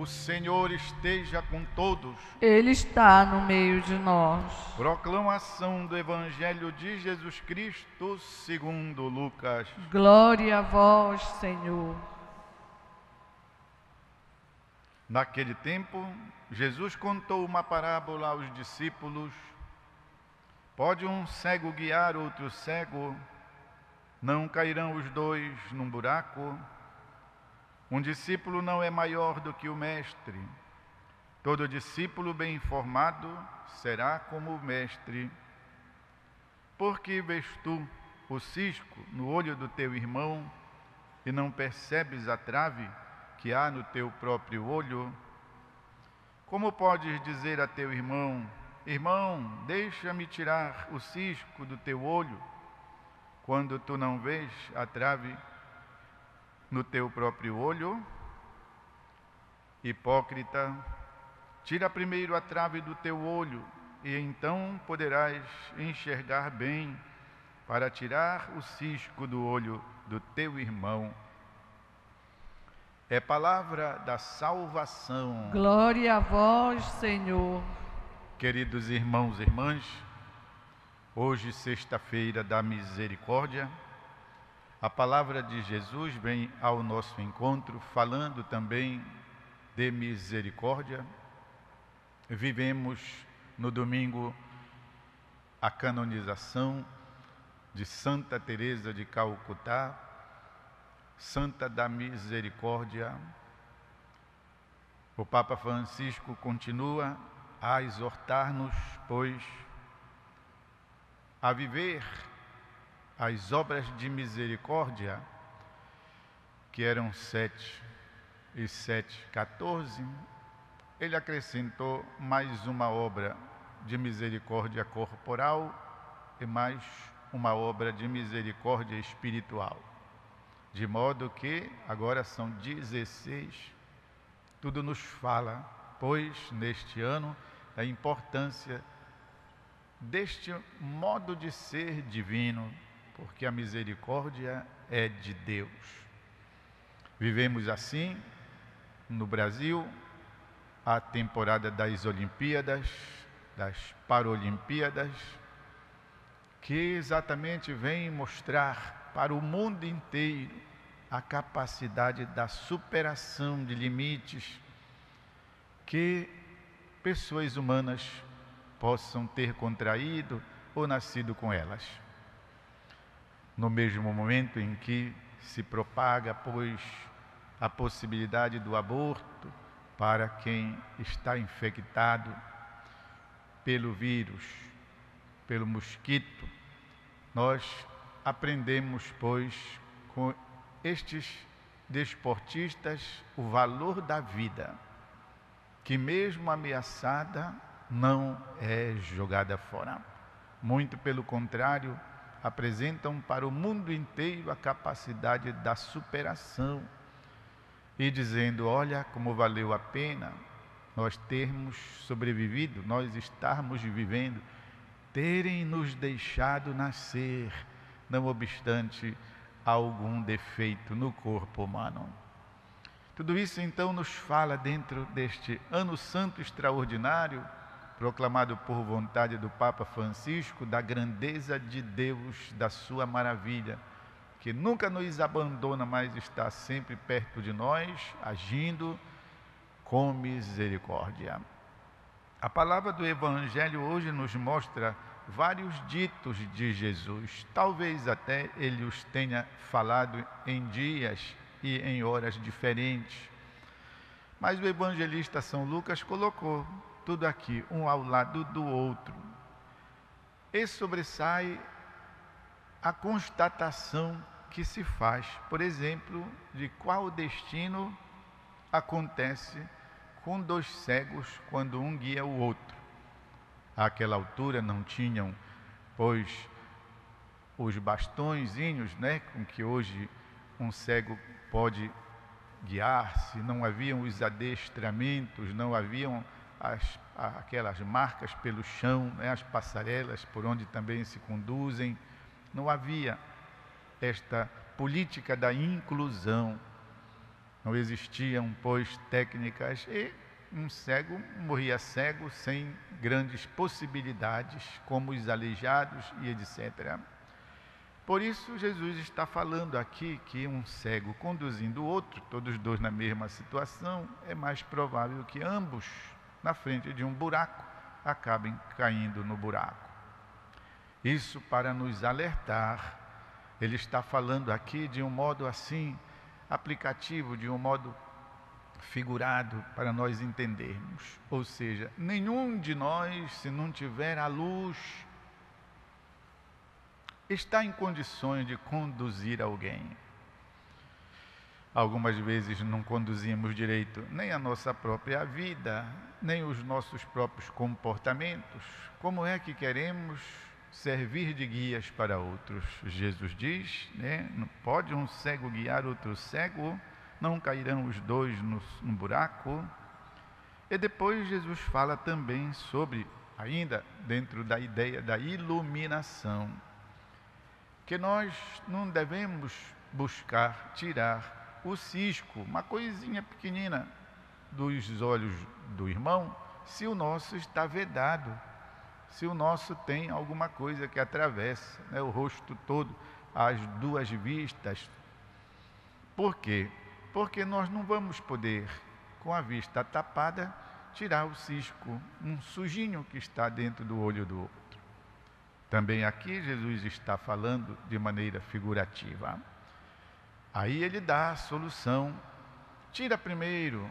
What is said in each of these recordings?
O Senhor esteja com todos. Ele está no meio de nós. Proclamação do Evangelho de Jesus Cristo, segundo Lucas. Glória a vós, Senhor. Naquele tempo, Jesus contou uma parábola aos discípulos. Pode um cego guiar outro cego? Não cairão os dois num buraco? Um discípulo não é maior do que o mestre. Todo discípulo bem informado será como o mestre. Por que vês tu o cisco no olho do teu irmão e não percebes a trave que há no teu próprio olho? Como podes dizer a teu irmão: Irmão, deixa-me tirar o cisco do teu olho, quando tu não vês a trave no teu próprio olho? Hipócrita, tira primeiro a trave do teu olho, e então poderás enxergar bem para tirar o cisco do olho do teu irmão. É palavra da salvação. Glória a vós, Senhor. Queridos irmãos e irmãs, hoje, sexta-feira da misericórdia, a palavra de Jesus vem ao nosso encontro falando também de misericórdia. Vivemos no domingo a canonização de Santa Teresa de Calcutá, Santa da Misericórdia. O Papa Francisco continua a exortar-nos, pois, a viver as obras de misericórdia, que eram sete e sete, quatorze, ele acrescentou mais uma obra de misericórdia corporal e mais uma obra de misericórdia espiritual. De modo que agora são 16. Tudo nos fala, pois, neste ano, a importância deste modo de ser divino, porque a misericórdia é de Deus. Vivemos assim no Brasil a temporada das Olimpíadas, das Paralimpíadas, que exatamente vem mostrar para o mundo inteiro a capacidade da superação de limites que pessoas humanas possam ter contraído ou nascido com elas no mesmo momento em que se propaga, pois, a possibilidade do aborto para quem está infectado pelo vírus, pelo mosquito, nós aprendemos, pois, com estes desportistas o valor da vida, que mesmo ameaçada não é jogada fora. Muito pelo contrário, apresentam para o mundo inteiro a capacidade da superação e dizendo: olha como valeu a pena nós termos sobrevivido, nós estarmos vivendo, terem nos deixado nascer, não obstante algum defeito no corpo humano. Tudo isso então nos fala dentro deste ano santo extraordinário proclamado por vontade do Papa Francisco, da grandeza de Deus, da sua maravilha, que nunca nos abandona, mas está sempre perto de nós, agindo com misericórdia. A palavra do Evangelho hoje nos mostra vários ditos de Jesus. Talvez até ele os tenha falado em dias e em horas diferentes. Mas o evangelista São Lucas colocou tudo aqui, um ao lado do outro. E sobressai a constatação que se faz, por exemplo, de qual destino acontece com dois cegos quando um guia o outro. Àquela altura não tinham, pois, os bastõezinhos, né, com que hoje um cego pode guiar-se, não haviam os adestramentos, não haviam as, aquelas marcas pelo chão, né, as passarelas por onde também se conduzem. Não havia esta política da inclusão. Não existiam, pois, técnicas e um cego morria cego sem grandes possibilidades, como os aleijados e etc. Por isso, Jesus está falando aqui que um cego conduzindo o outro, todos dois na mesma situação, é mais provável que ambos, na frente de um buraco, acabem caindo no buraco. Isso para nos alertar. Ele está falando aqui de um modo assim, aplicativo, de um modo figurado para nós entendermos. Ou seja, nenhum de nós, se não tiver a luz, está em condições de conduzir alguém. Algumas vezes não conduzimos direito nem a nossa própria vida, nem os nossos próprios comportamentos. Como é que queremos servir de guias para outros? Jesus diz, né? Não pode um cego guiar outro cego não cairão os dois no, no buraco. E depois Jesus fala também sobre, ainda dentro da ideia da iluminação, que nós não devemos buscar tirar o cisco, uma coisinha pequenina, dos olhos do irmão, se o nosso está vedado, se o nosso tem alguma coisa que atravessa né, o rosto todo, as duas vistas. Por quê? porque nós não vamos poder, com a vista tapada, tirar o cisco, um sujinho que está dentro do olho do outro. Também aqui Jesus está falando de maneira figurativa. Aí ele dá a solução. Tira primeiro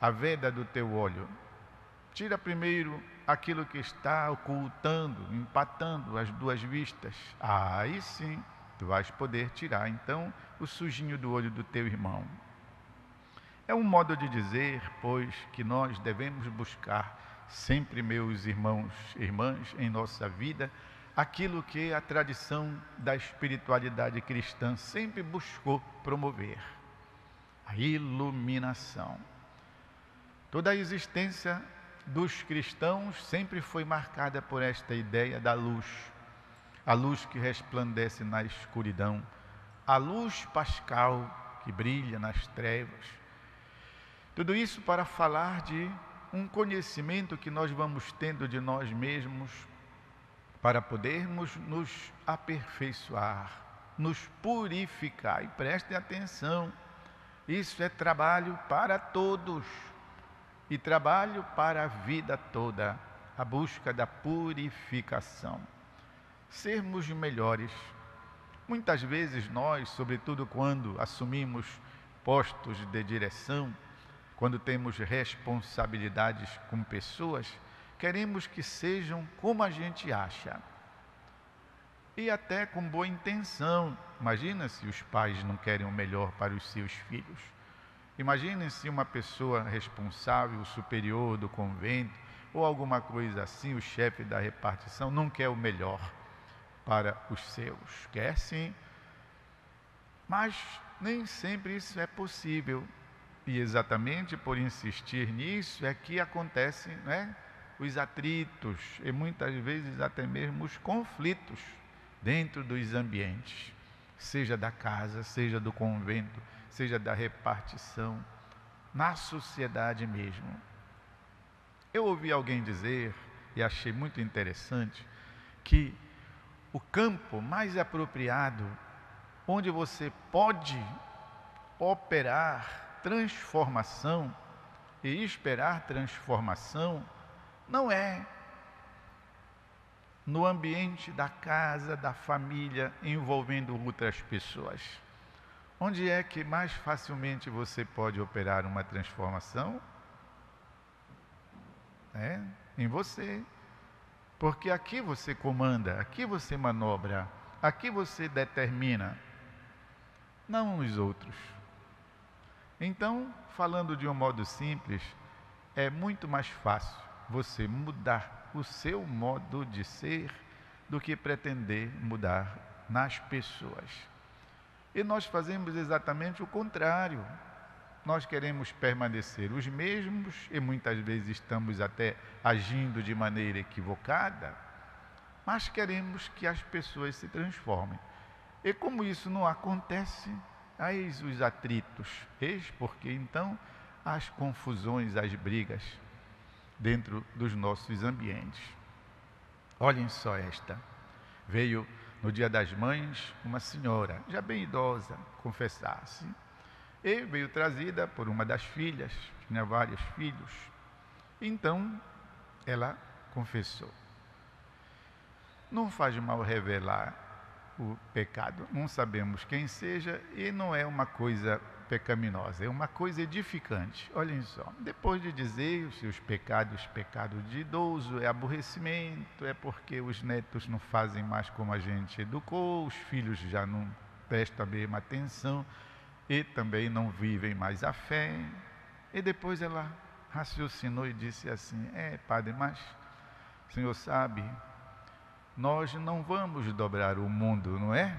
a veda do teu olho. Tira primeiro aquilo que está ocultando, empatando as duas vistas. Aí sim tu vais poder tirar então o sujinho do olho do teu irmão. É um modo de dizer, pois, que nós devemos buscar sempre, meus irmãos e irmãs, em nossa vida, aquilo que a tradição da espiritualidade cristã sempre buscou promover: a iluminação. Toda a existência dos cristãos sempre foi marcada por esta ideia da luz, a luz que resplandece na escuridão a luz pascal que brilha nas trevas. Tudo isso para falar de um conhecimento que nós vamos tendo de nós mesmos para podermos nos aperfeiçoar, nos purificar. E prestem atenção, isso é trabalho para todos e trabalho para a vida toda, a busca da purificação. Sermos melhores Muitas vezes nós, sobretudo quando assumimos postos de direção, quando temos responsabilidades com pessoas, queremos que sejam como a gente acha. E até com boa intenção. Imagina se os pais não querem o melhor para os seus filhos. Imagine se uma pessoa responsável, superior do convento, ou alguma coisa assim, o chefe da repartição, não quer o melhor para os seus. Quer sim, mas nem sempre isso é possível. E exatamente por insistir nisso é que acontecem né, os atritos e muitas vezes até mesmo os conflitos dentro dos ambientes, seja da casa, seja do convento, seja da repartição, na sociedade mesmo. Eu ouvi alguém dizer, e achei muito interessante, que o campo mais apropriado onde você pode operar transformação e esperar transformação não é no ambiente da casa, da família, envolvendo outras pessoas. Onde é que mais facilmente você pode operar uma transformação? É em você. Porque aqui você comanda, aqui você manobra, aqui você determina, não os outros. Então, falando de um modo simples, é muito mais fácil você mudar o seu modo de ser do que pretender mudar nas pessoas. E nós fazemos exatamente o contrário nós queremos permanecer os mesmos e muitas vezes estamos até agindo de maneira equivocada, mas queremos que as pessoas se transformem. E como isso não acontece, eis os atritos, eis porque então as confusões, as brigas dentro dos nossos ambientes. Olhem só esta. Veio no dia das mães uma senhora, já bem idosa, confessar-se. E veio trazida por uma das filhas, tinha vários filhos. Então, ela confessou. Não faz mal revelar o pecado. Não sabemos quem seja e não é uma coisa pecaminosa, é uma coisa edificante. Olhem só, depois de dizer os seus pecados, pecado de idoso, é aborrecimento, é porque os netos não fazem mais como a gente educou, os filhos já não prestam a mesma atenção e também não vivem mais a fé. E depois ela raciocinou e disse assim: É, padre, mas o senhor sabe, nós não vamos dobrar o mundo, não é?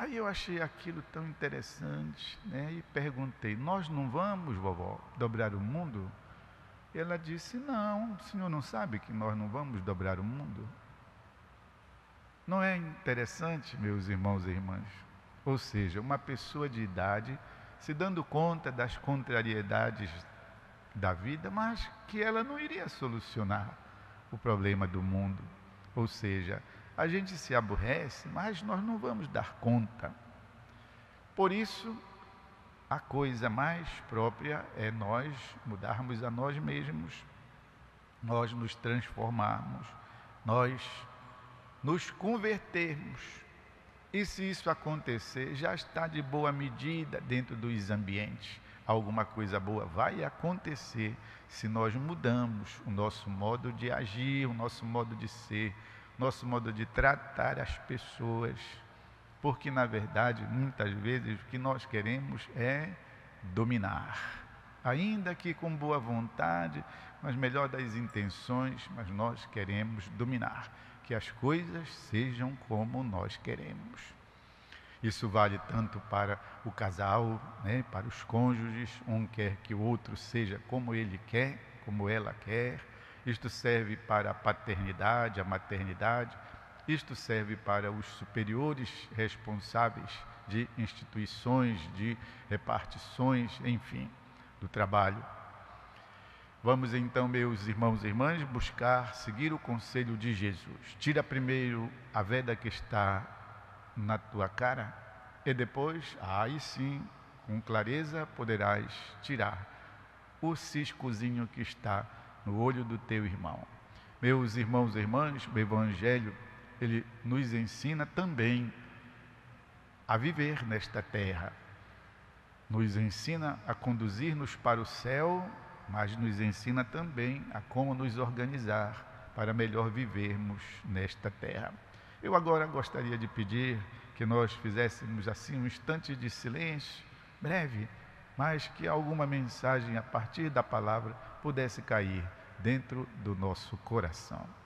Aí eu achei aquilo tão interessante, né? E perguntei: Nós não vamos, vovó, dobrar o mundo? Ela disse: Não, o senhor não sabe que nós não vamos dobrar o mundo? Não é interessante, meus irmãos e irmãs? Ou seja, uma pessoa de idade se dando conta das contrariedades da vida, mas que ela não iria solucionar o problema do mundo. Ou seja, a gente se aborrece, mas nós não vamos dar conta. Por isso, a coisa mais própria é nós mudarmos a nós mesmos, nós nos transformarmos, nós nos convertermos. E se isso acontecer, já está de boa medida dentro dos ambientes alguma coisa boa vai acontecer se nós mudamos o nosso modo de agir, o nosso modo de ser, nosso modo de tratar as pessoas. Porque, na verdade, muitas vezes o que nós queremos é dominar. Ainda que com boa vontade, mas melhor das intenções, mas nós queremos dominar. Que as coisas sejam como nós queremos. Isso vale tanto para o casal, né, para os cônjuges, um quer que o outro seja como ele quer, como ela quer. Isto serve para a paternidade, a maternidade. Isto serve para os superiores responsáveis de instituições, de repartições, enfim, do trabalho. Vamos então, meus irmãos e irmãs, buscar seguir o conselho de Jesus. Tira primeiro a veda que está na tua cara, e depois, aí sim, com clareza poderás tirar o ciscozinho que está no olho do teu irmão. Meus irmãos e irmãs, o Evangelho, ele nos ensina também a viver nesta terra. Nos ensina a conduzir-nos para o céu, mas nos ensina também a como nos organizar para melhor vivermos nesta terra. Eu agora gostaria de pedir que nós fizéssemos assim um instante de silêncio, breve, mas que alguma mensagem a partir da palavra pudesse cair dentro do nosso coração.